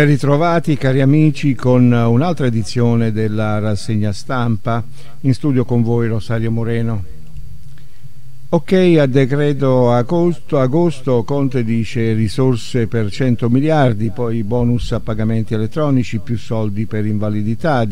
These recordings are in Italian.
Ben ritrovati cari amici con un'altra edizione della rassegna stampa. In studio con voi Rosario Moreno. Ok, a decreto agosto, agosto Conte dice risorse per 100 miliardi, poi bonus a pagamenti elettronici, più soldi per invalidità,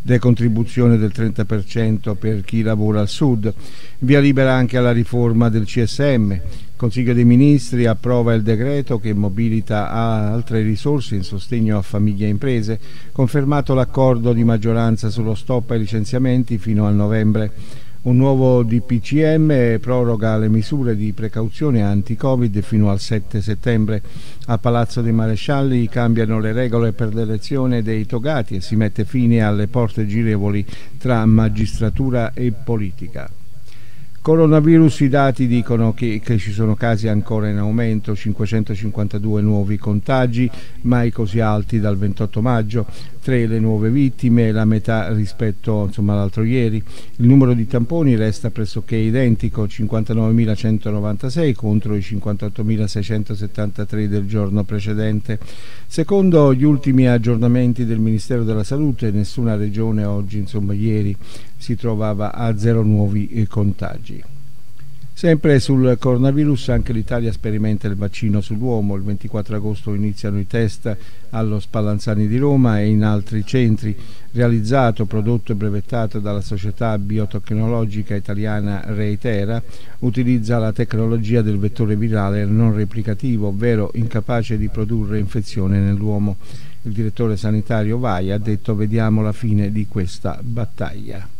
decontribuzione del 30% per chi lavora al sud, via libera anche alla riforma del CSM, Consiglio dei Ministri approva il decreto che mobilita altre risorse in sostegno a famiglie e imprese, confermato l'accordo di maggioranza sullo stop ai licenziamenti fino a novembre. Un nuovo DPCM proroga le misure di precauzione anti-Covid fino al 7 settembre. A Palazzo dei Marescialli cambiano le regole per l'elezione dei togati e si mette fine alle porte girevoli tra magistratura e politica. Coronavirus, i dati dicono che, che, ci sono casi ancora in aumento, 552 nuovi contagi, mai così alti dal 28 maggio, 3 le nuove vittime, la metà rispetto all'altro ieri. Il numero di tamponi resta pressoché identico, 59.196 contro i 58.673 del giorno precedente. Secondo gli ultimi aggiornamenti del Ministero della Salute, nessuna regione oggi, insomma ieri, si trovava a zero nuovi eh, contagi. Sempre sul coronavirus anche l'Italia sperimenta il vaccino sull'uomo. Il 24 agosto iniziano i test allo Spallanzani di Roma e in altri centri. Realizzato, prodotto e brevettato dalla società biotecnologica italiana Reitera, utilizza la tecnologia del vettore virale non replicativo, ovvero incapace di produrre infezione nell'uomo. Il direttore sanitario Vai ha detto vediamo la fine di questa battaglia.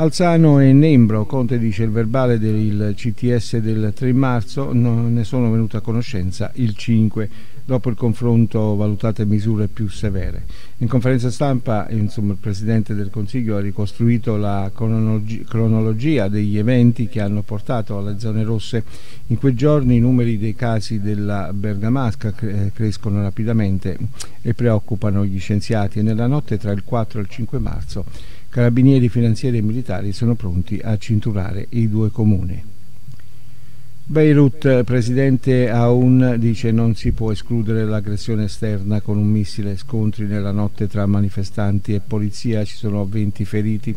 Alzano e Nembro, Conte dice il verbale del CTS del 3 marzo, non ne sono venuto a conoscenza il 5, dopo il confronto valutate misure più severe. In conferenza stampa insomma, il Presidente del Consiglio ha ricostruito la cronologi cronologia degli eventi che hanno portato alle zone rosse. In quei giorni i numeri dei casi della Bergamasca cre crescono rapidamente e preoccupano gli scienziati e nella notte tra il 4 e il 5 marzo Carabinieri, finanzieri e militari sono pronti a cinturare i due comuni. Beirut, presidente Aoun, dice non si può escludere l'aggressione esterna con un missile, scontri nella notte tra manifestanti e polizia, ci sono 20 feriti.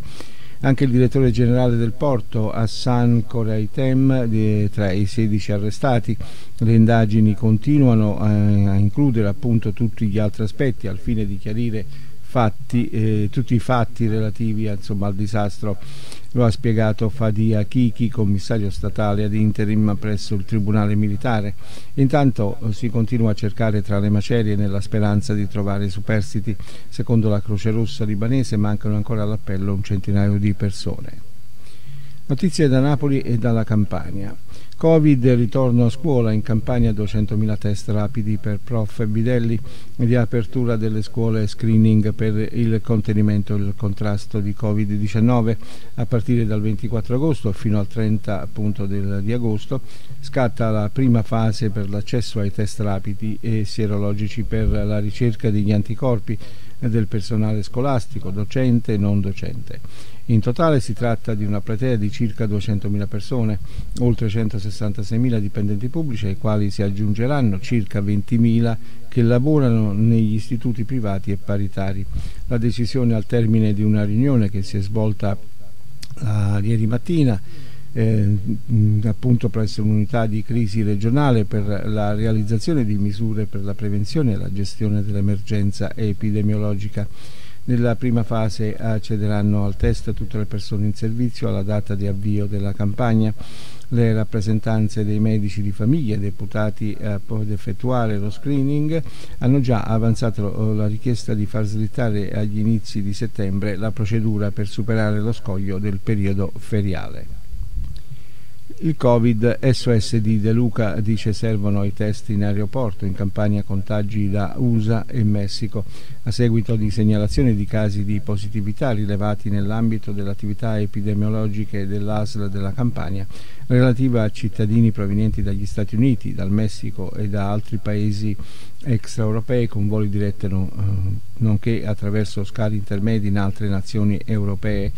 Anche il direttore generale del porto, Hassan Koraitem, tra i 16 arrestati. Le indagini continuano a, a includere appunto tutti gli altri aspetti al fine di chiarire fatti, eh, tutti i fatti relativi insomma, al disastro lo ha spiegato Fadia Kiki, commissario statale ad interim presso il Tribunale Militare. Intanto eh, si continua a cercare tra le macerie nella speranza di trovare i superstiti. Secondo la Croce Rossa libanese mancano ancora all'appello un centinaio di persone. Notizie da Napoli e dalla Campania. Covid, ritorno a scuola, in Campania 200.000 test rapidi per prof bidelli, riapertura delle scuole screening per il contenimento e il contrasto di Covid-19 a partire dal 24 agosto fino al 30 appunto del, di agosto. Scatta la prima fase per l'accesso ai test rapidi e sierologici per la ricerca degli anticorpi del personale scolastico, docente e non docente. In totale si tratta di una platea di circa 200.000 persone, oltre 166.000 dipendenti pubblici ai quali si aggiungeranno circa 20.000 che lavorano negli istituti privati e paritari. La decisione al termine di una riunione che si è svolta uh, ieri mattina eh, appunto presso l'unità di crisi regionale per la realizzazione di misure per la prevenzione e la gestione dell'emergenza epidemiologica. Nella prima fase accederanno al test tutte le persone in servizio alla data di avvio della campagna. Le rappresentanze dei medici di famiglia deputati ad effettuare lo screening hanno già avanzato la richiesta di far slittare agli inizi di settembre la procedura per superare lo scoglio del periodo feriale. Il Covid, SOS di De Luca dice servono i test in aeroporto, in campagna contagi da USA e Messico. A seguito di segnalazioni di casi di positività rilevati nell'ambito delle attività epidemiologiche dell'ASL della Campania, relativa a cittadini provenienti dagli Stati Uniti, dal Messico e da altri paesi extraeuropei con voli diretti eh, nonché attraverso scali intermedi in altre nazioni europee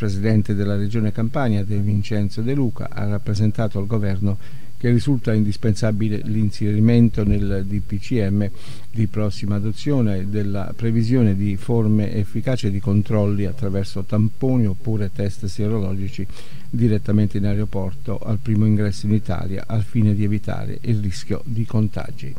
presidente della regione Campania, De Vincenzo De Luca, ha rappresentato al governo che risulta indispensabile l'inserimento nel DPCM di prossima adozione della previsione di forme efficaci di controlli attraverso tamponi oppure test sierologici direttamente in aeroporto al primo ingresso in Italia al fine di evitare il rischio di contagi.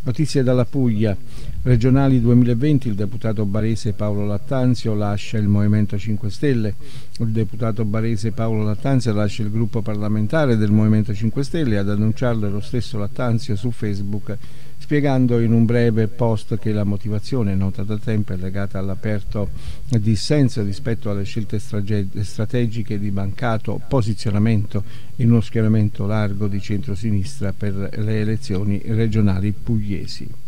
Notizie dalla Puglia. Regionali 2020 il deputato barese Paolo Lattanzio lascia il Movimento 5 Stelle. Il deputato barese Paolo Lattanzio lascia il gruppo parlamentare del Movimento 5 Stelle ad annunciarlo lo stesso Lattanzio su Facebook spiegando in un breve post che la motivazione nota da tempo è legata all'aperto dissenso rispetto alle scelte strategiche di mancato posizionamento in uno schieramento largo di centrosinistra per le elezioni regionali pugliesi.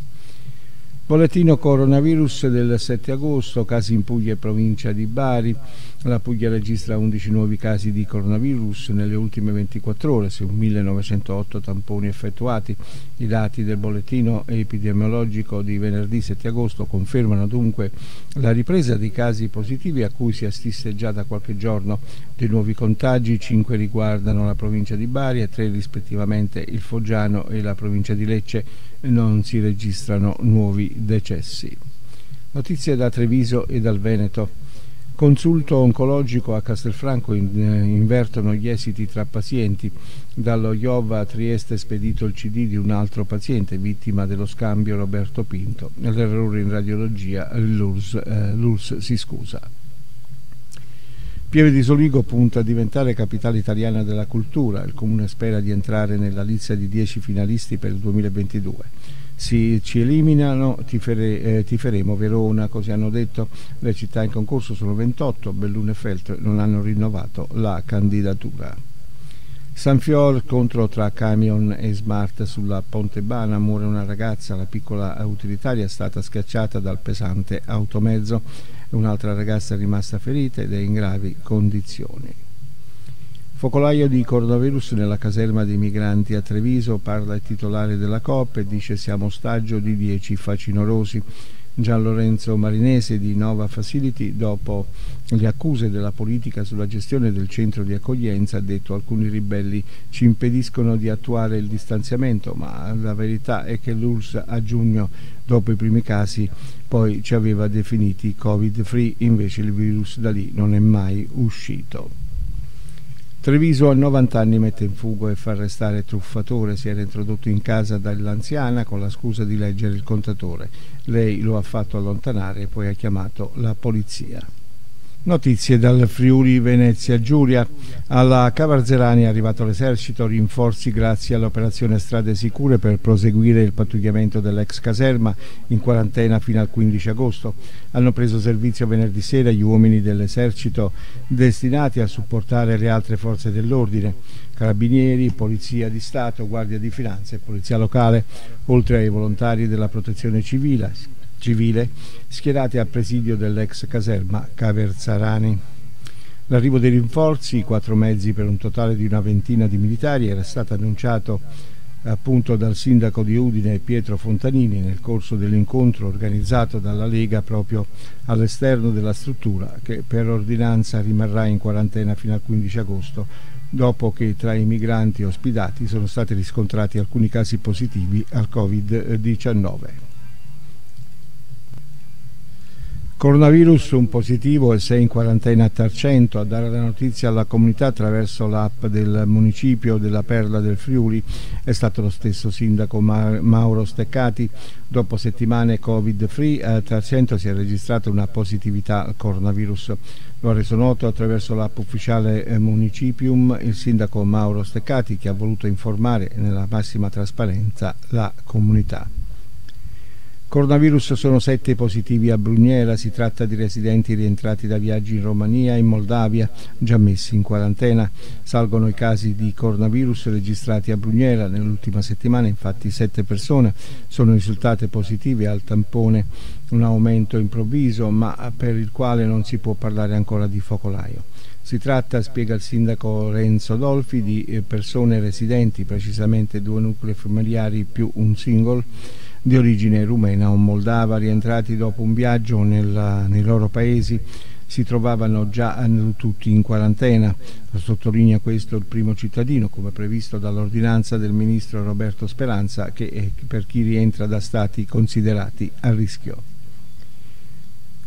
Bollettino coronavirus del 7 agosto, casi in Puglia e provincia di Bari. La Puglia registra 11 nuovi casi di coronavirus nelle ultime 24 ore, su 1908 tamponi effettuati. I dati del bollettino epidemiologico di venerdì 7 agosto confermano dunque la ripresa dei casi positivi a cui si assiste già da qualche giorno. Dei nuovi contagi, 5 riguardano la provincia di Bari e 3 rispettivamente il Foggiano e la provincia di Lecce non si registrano nuovi decessi. Notizie da Treviso e dal Veneto. Consulto oncologico a Castelfranco in, eh, invertono gli esiti tra pazienti. Dallo Iova a Trieste spedito il CD di un altro paziente vittima dello scambio Roberto Pinto. L'errore in radiologia, l'URSS, eh, l'URSS si scusa. Pieve di Soligo punta a diventare capitale italiana della cultura. Il comune spera di entrare nella lista di 10 finalisti per il 2022. Se ci eliminano tifere, eh, tiferemo Verona, così hanno detto. Le città in concorso sono 28, Belluno e Feltro non hanno rinnovato la candidatura. San Fior contro tra camion e smart sulla Ponte Bana muore una ragazza, la piccola utilitaria è stata schiacciata dal pesante automezzo un'altra ragazza è rimasta ferita ed è in gravi condizioni. Focolaio di coronavirus nella caserma dei migranti a Treviso, parla il titolare della COP e dice siamo ostaggio di 10 facinorosi. Gian Lorenzo Marinese di Nova Facility, dopo le accuse della politica sulla gestione del centro di accoglienza, ha detto alcuni ribelli ci impediscono di attuare il distanziamento, ma la verità è che l'URSS a giugno, dopo i primi casi, poi ci aveva definiti covid free, invece il virus da lì non è mai uscito. Treviso a 90 anni mette in fuga e fa arrestare truffatore, si era introdotto in casa dall'anziana con la scusa di leggere il contatore. Lei lo ha fatto allontanare e poi ha chiamato la polizia. Notizie dal Friuli Venezia Giulia. Alla Cavarzerani è arrivato l'esercito, rinforzi grazie all'operazione Strade Sicure per proseguire il pattugliamento dell'ex caserma in quarantena fino al 15 agosto. Hanno preso servizio venerdì sera gli uomini dell'esercito destinati a supportare le altre forze dell'ordine, carabinieri, polizia di Stato, guardia di finanza e polizia locale, oltre ai volontari della protezione civile civile schierati al presidio dell'ex caserma Caverzarani. L'arrivo dei rinforzi, quattro mezzi per un totale di una ventina di militari, era stato annunciato appunto dal sindaco di Udine Pietro Fontanini nel corso dell'incontro organizzato dalla Lega proprio all'esterno della struttura che per ordinanza rimarrà in quarantena fino al 15 agosto dopo che tra i migranti ospitati sono stati riscontrati alcuni casi positivi al Covid-19. Coronavirus un positivo e 6 in quarantena a Tarcento. A dare la notizia alla comunità attraverso l'app del municipio della Perla del Friuli è stato lo stesso sindaco Mauro Steccati. Dopo settimane covid free a Tarcento si è registrata una positività al coronavirus. Lo ha reso noto attraverso l'app ufficiale eh, Municipium il sindaco Mauro Steccati che ha voluto informare nella massima trasparenza la comunità. Coronavirus sono sette positivi a Brugnera, si tratta di residenti rientrati da viaggi in Romania e in Moldavia, già messi in quarantena. Salgono i casi di coronavirus registrati a Brugnera. Nell'ultima settimana infatti sette persone sono risultate positive al tampone, un aumento improvviso ma per il quale non si può parlare ancora di focolaio. Si tratta, spiega il sindaco Renzo Dolfi, di eh, persone residenti, precisamente due nuclei familiari più un single, di origine rumena o moldava rientrati dopo un viaggio nella, nei loro paesi si trovavano già tutti in quarantena. Sottolinea questo il primo cittadino, come previsto dall'ordinanza del ministro Roberto Speranza, che per chi rientra da stati considerati a rischio.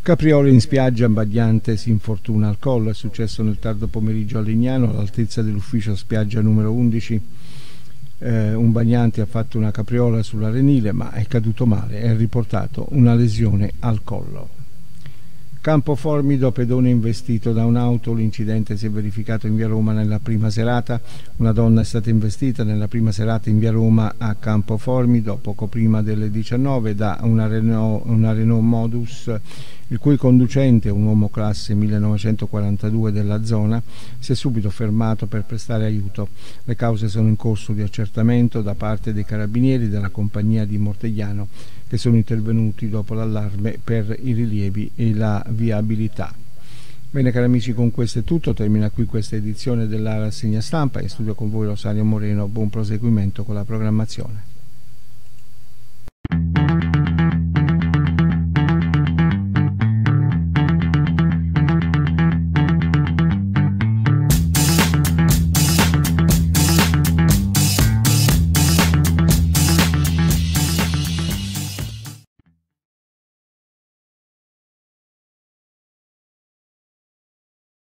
Capriolo in spiaggia, Bagliante si infortuna al collo, è successo nel tardo pomeriggio a Lignano all'altezza dell'ufficio spiaggia numero 11. Eh, un bagnante ha fatto una capriola sull'arenile ma è caduto male e ha riportato una lesione al collo. Campo Formido, pedone investito da un'auto, l'incidente si è verificato in via Roma nella prima serata, una donna è stata investita nella prima serata in via Roma a Campo Formido poco prima delle 19 da una Renault, una Renault Modus il cui conducente, un uomo classe 1942 della zona, si è subito fermato per prestare aiuto. Le cause sono in corso di accertamento da parte dei carabinieri della compagnia di Mortegliano che sono intervenuti dopo l'allarme per i rilievi e la viabilità. Bene cari amici, con questo è tutto, termina qui questa edizione della rassegna stampa, in studio con voi Rosario Moreno, buon proseguimento con la programmazione.